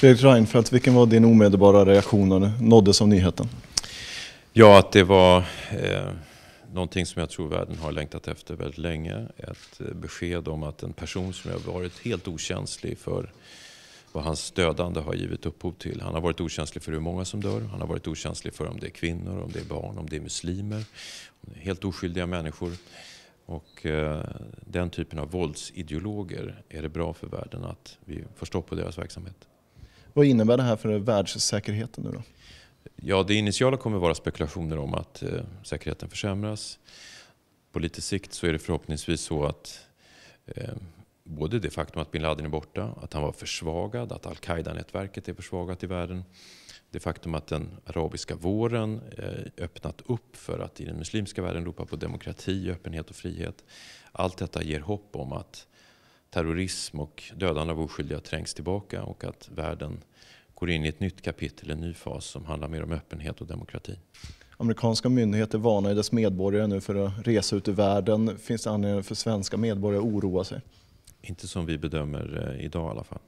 Fredrik Reinfeldt, vilken var din omedelbara reaktion när du nåddes av nyheten? Ja, att det var eh, någonting som jag tror världen har längtat efter väldigt länge. Ett eh, besked om att en person som har varit helt okänslig för vad hans dödande har givit upphov till. Han har varit okänslig för hur många som dör, han har varit okänslig för om det är kvinnor, om det är barn, om det är muslimer. Helt oskyldiga människor. Och eh, den typen av våldsideologer är det bra för världen att vi får stopp på deras verksamhet. Vad innebär det här för världssäkerheten nu då? Ja, det initiala kommer vara spekulationer om att eh, säkerheten försämras. På lite sikt så är det förhoppningsvis så att eh, både det faktum att bin Laden är borta, att han var försvagad, att al-Qaida-nätverket är försvagat i världen. Det faktum att den arabiska våren eh, öppnat upp för att i den muslimska världen ropa på demokrati, öppenhet och frihet. Allt detta ger hopp om att terrorism och dödande av oskyldiga trängs tillbaka och att världen går in i ett nytt kapitel, en ny fas som handlar mer om öppenhet och demokrati. Amerikanska myndigheter varnar dess medborgare nu för att resa ut i världen. Finns det anledning för svenska medborgare att oroa sig? Inte som vi bedömer eh, idag i alla fall.